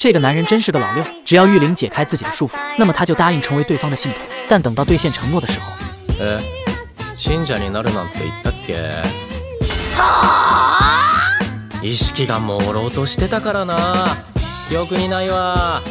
这个男人真是个老六，只要玉玲解开自己的束缚，那么他就答应成为对方的信徒。但等到兑现承诺的时候，え、信者になるなんて言ったっけ？意識が朦朧としてたからな。記憶にないわ。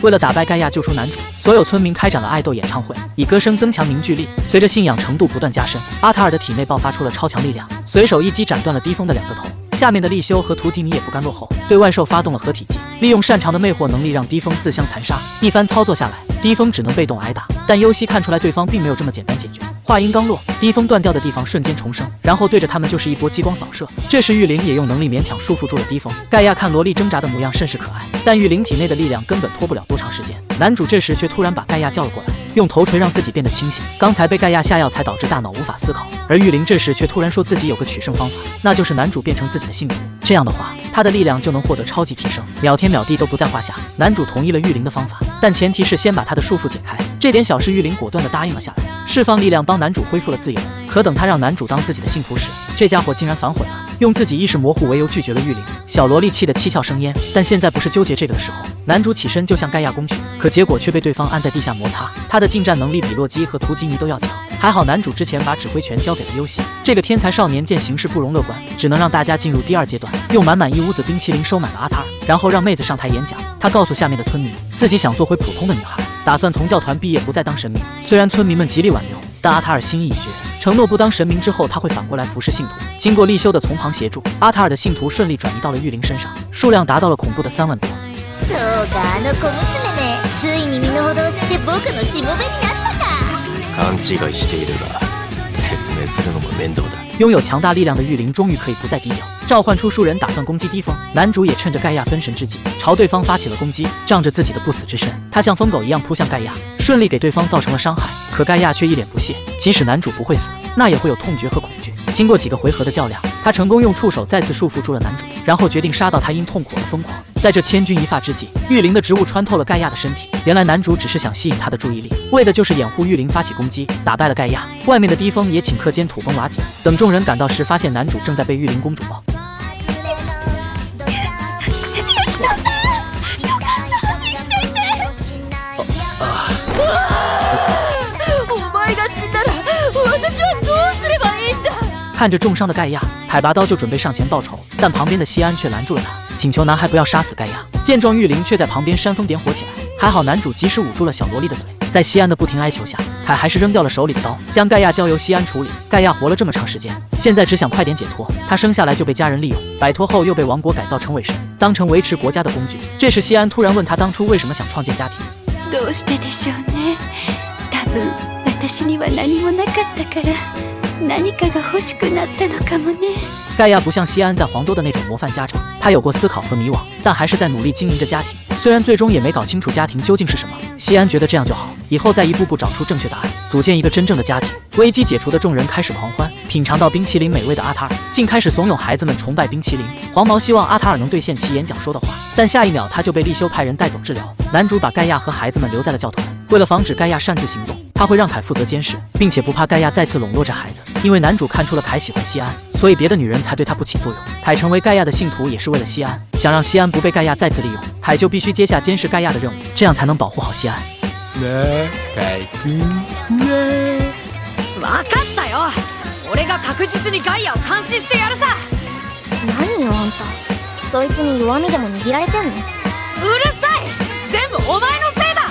为了打败盖亚救出男主，所有村民开展了爱豆演唱会，以歌声增强凝聚力。随着信仰程度不断加深，阿塔尔的体内爆发出了超强力量，随手一击斩断了低风的两个头。 下面的利修和图吉米也不甘落后，对万兽发动了合体技，利用擅长的魅惑能力让低风自相残杀。一番操作下来，低风只能被动挨打。但优西看出来对方并没有这么简单解决。话音刚落，低风断掉的地方瞬间重生，然后对着他们就是一波激光扫射。这时玉灵也用能力勉强束缚住了低风。盖亚看萝莉挣扎的模样甚是可爱，但玉灵体内的力量根本拖不了多长时间。男主这时却突然把盖亚叫了过来，用头锤让自己变得清醒。刚才被盖亚下药才导致大脑无法思考，而玉灵这时却突然说自己有个取胜方法，那就是男主变成自己的信徒。这样的话，他的力量就能获得超级提升，秒天秒地都不在话下。男主同意了玉灵的方法，但前提是先把他的束缚解开。这点小事，玉灵果断地答应了下来，释放力量帮男主恢复了自由。可等他让男主当自己的信徒时，这家伙竟然反悔了，用自己意识模糊为由拒绝了玉灵。小萝莉气得七窍生烟。但现在不是纠结这个的时候，男主起身就向盖亚攻去，可结果却被对方按在地下摩擦。他的近战能力比洛基和图吉尼都要强，还好男主之前把指挥权交给了优西。这个天才少年见形势不容乐观，只能让大家进入第二阶段，用满满一屋子冰淇淋收买了阿塔尔，然后让妹子上台演讲。他告诉下面的村民，自己想做回普通的女孩，打算从教团毕业不再当神明。虽然村民们极力挽留，但阿塔尔心意已决，承诺不当神明之后，他会反过来服侍信徒。经过立修的从旁协助，阿塔尔的信徒顺利转移到了玉灵身上，数量达到了恐怖的三万多。そうかあの小娘めついに身の程を知って僕のしもべになったか勘違いしているが、 説明するのも面倒だ。拥有强大力量的玉灵终于可以不再低调，召唤出数人打算攻击低风。男主也趁着盖亚分神之际，朝对方发起了攻击，仗着自己的不死之身，他像疯狗一样扑向盖亚，顺利给对方造成了伤害。可盖亚却一脸不屑，即使男主不会死，那也会有痛觉和恐惧。经过几个回合的较量，他成功用触手再次束缚住了男主，然后决定杀到他因痛苦而疯狂。 在这千钧一发之际，玉灵的植物穿透了盖亚的身体。原来男主只是想吸引他的注意力，为的就是掩护玉灵发起攻击，打败了盖亚。外面的低风也顷刻间土崩瓦解。等众人赶到时，发现男主正在被玉灵公主抱。お前が死んだら私はどうすればいいんだ看着重伤的盖亚，海拔刀就准备上前报仇，但旁边的西安却拦住了他， 请求男孩不要杀死盖亚。见状，玉灵却在旁边煽风点火起来。还好男主及时捂住了小萝莉的嘴，在西安的不停哀求下，凯还是扔掉了手里的刀，将盖亚交由西安处理。盖亚活了这么长时间，现在只想快点解脱。他生下来就被家人利用，摆脱后又被王国改造成伪神，当成维持国家的工具。这时西安突然问他当初为什么想创建家庭。どうしてでしょうね多分私には何もなかったから何かが欲しくなったのかもね 盖亚不像西安在黄多的那种模范家长，他有过思考和迷惘，但还是在努力经营着家庭。虽然最终也没搞清楚家庭究竟是什么，西安觉得这样就好，以后再一步步找出正确答案，组建一个真正的家庭。危机解除的众人开始狂欢，品尝到冰淇淋美味的阿塔尔，竟开始怂恿孩子们崇拜冰淇淋。黄毛希望阿塔尔能兑现其演讲说的话，但下一秒他就被立修派人带走治疗。男主把盖亚和孩子们留在了教团，为了防止盖亚擅自行动，他会让凯负责监视，并且不怕盖亚再次笼络着孩子。因为男主看出了凯喜欢西安，所以别的女人才对他不起作用。凯成为盖亚的信徒也是为了西安，想让西安不被盖亚再次利用，凯就必须接下监视盖亚的任务，这样才能保护好西安。ねカイ君ね分かったよ俺が確実にガイアを監視してやるさ何よあんたそいつに弱みでも握られてんのうるさい全部お前のせいだ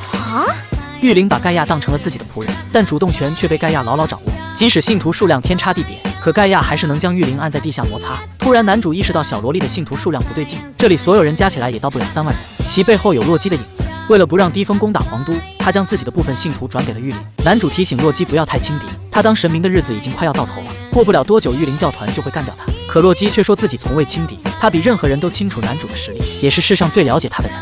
はあ玉灵把盖亚当成了自己的仆人，但主动权却被盖亚牢牢掌握。即使信徒数量天差地别， 可盖亚还是能将玉灵按在地下摩擦。突然，男主意识到小萝莉的信徒数量不对劲，这里所有人加起来也到不了三万人，其背后有洛基的影子。为了不让低风攻打皇都，他将自己的部分信徒转给了玉灵。男主提醒洛基不要太轻敌，他当神明的日子已经快要到头了，过不了多久玉灵教团就会干掉他。可洛基却说自己从未轻敌，他比任何人都清楚男主的实力，也是世上最了解他的人。